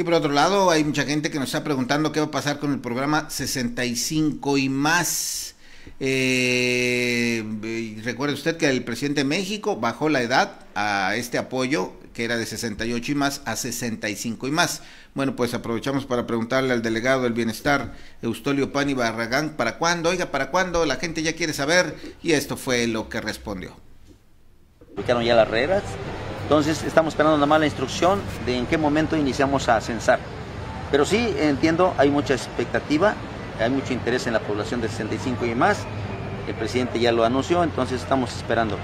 Y por otro lado, hay mucha gente que nos está preguntando qué va a pasar con el programa 65 y más. Eh, recuerde usted que el presidente de México bajó la edad a este apoyo, que era de 68 y más, a 65 y más. Bueno, pues aprovechamos para preguntarle al delegado del bienestar, Eustolio Pani Barragán, ¿para cuándo? Oiga, ¿para cuándo? La gente ya quiere saber. Y esto fue lo que respondió. Ubicaron ya las reglas, entonces estamos esperando nada más la instrucción de en qué momento iniciamos a censar. Pero sí, entiendo, hay mucha expectativa, hay mucho interés en la población de 65 y más. El presidente ya lo anunció, entonces estamos esperando.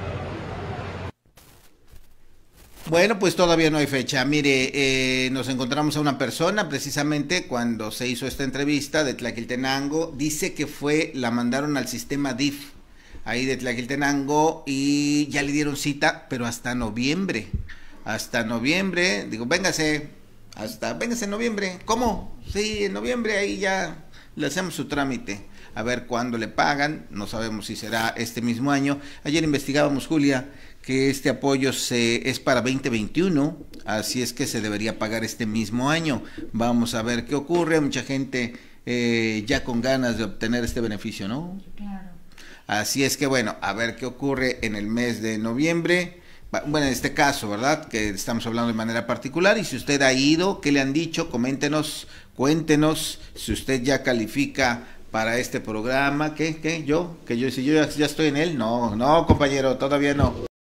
Bueno, pues todavía no hay fecha. Mire, eh, nos encontramos a una persona precisamente cuando se hizo esta entrevista de Tlaquiltenango. Dice que fue, la mandaron al sistema DIF ahí de Tlaquiltenango y ya le dieron cita, pero hasta noviembre. Hasta noviembre, digo, véngase, hasta, véngase en noviembre. ¿Cómo? Sí, en noviembre ahí ya le hacemos su trámite. A ver cuándo le pagan, no sabemos si será este mismo año. Ayer investigábamos, Julia, que este apoyo se, es para 2021, así es que se debería pagar este mismo año. Vamos a ver qué ocurre. Mucha gente eh, ya con ganas de obtener este beneficio, ¿no? Claro. Así es que bueno, a ver qué ocurre en el mes de noviembre. Bueno, en este caso, ¿verdad? Que estamos hablando de manera particular. Y si usted ha ido, ¿qué le han dicho? Coméntenos, cuéntenos si usted ya califica para este programa. ¿Qué? ¿Qué? ¿Yo? ¿Que yo si yo ya, ya estoy en él? No, no, compañero, todavía no.